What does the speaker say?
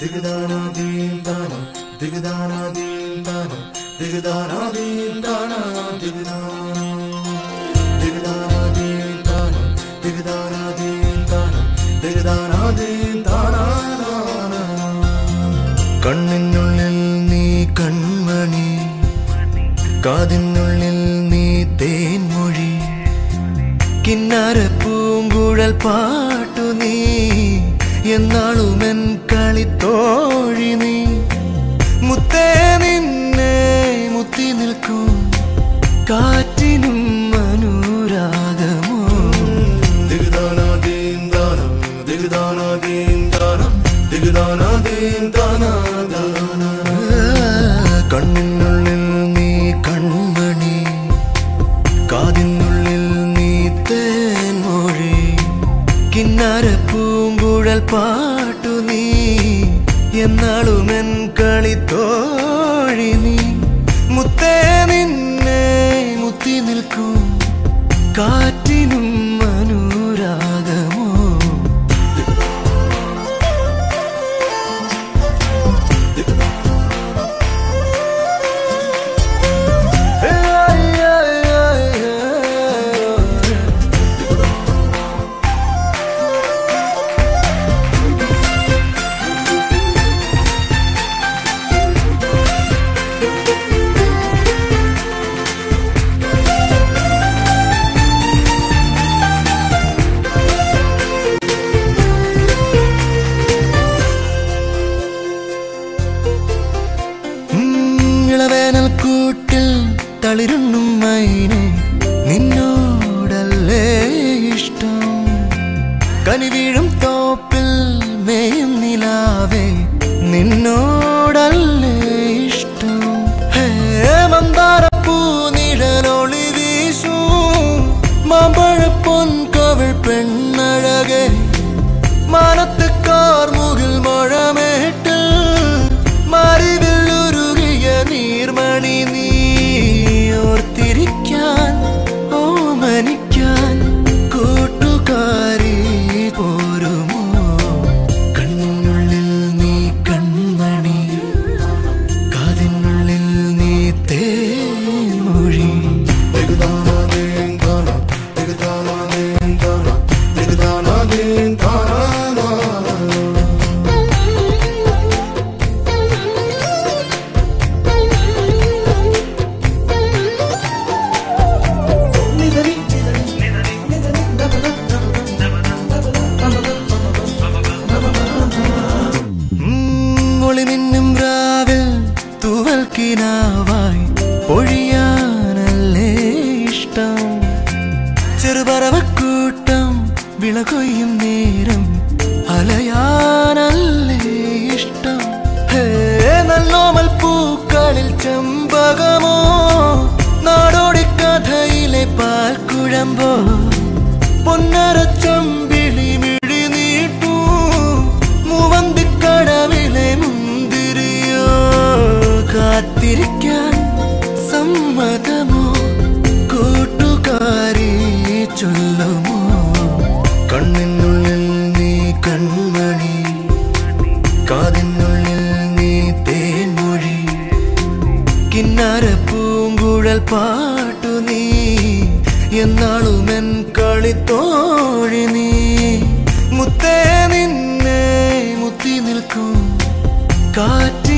Digadana deem dana, digadana deem dana, digadana deem dana, digadana. കാതിനുള്ളിൽ നീ തേൻമൊഴി. കിന്നാര പൂങ്കുഴൽ പാട്ടു നീ. എന്നാളുമെൻ കളിത്തോഴി നീ. മുത്തേ നിന്നെ മുത്തി നിൽക്കും. കാറ്റിനും അനുരാഗമോ. ദിഗദാനാദീൻ ദാനം ദിഗദാനാദീൻ ദാനം ദിഗദാനാദീൻ ദാനാദാന കണ്ണിനുള്ളിൽ കിന്നാര പൂങ്കുഴൽ പാട്ടു നീ എന്നാളുമെൻ കളിത്തോഴി നീ മുത്തേ ഇളവേനൽ കൂട്ടിൽ തളിരുണ്ണും മൈനെ നിന്നോടല്ലേ ഇഷ്ടം? കനിവീഴും തോപ്പിൽ മേയും നിലാവേ നിന്നോടല്ലേ കിനാവായി പൊഴിയാനല്ലേ ഇഷ്ടം? ചെറുപറവക്കൂട്ടം വിളകൊയ്യും നേരം അലയാനല്ലേ ഇഷ്ടം? ഹേ നല്ലോമൽ പൂക്കളിൽ ചെമ്പകമോ? നാടോടി കഥയിലെ പാൽക്കുഴമ്പോ? പൊന്നരച്ചമ്പിളി കൺമണി കാതിനുള്ളിൽ നീ തേൻമൊഴി കിന്നാര പൂങ്കുഴൽ പാട്ടു നീ എന്നാളുമെൻ കളിത്തോഴി നീ. മുത്തേ നിന്നെ മുത്തി നിൽക്കും കാറ്റിനും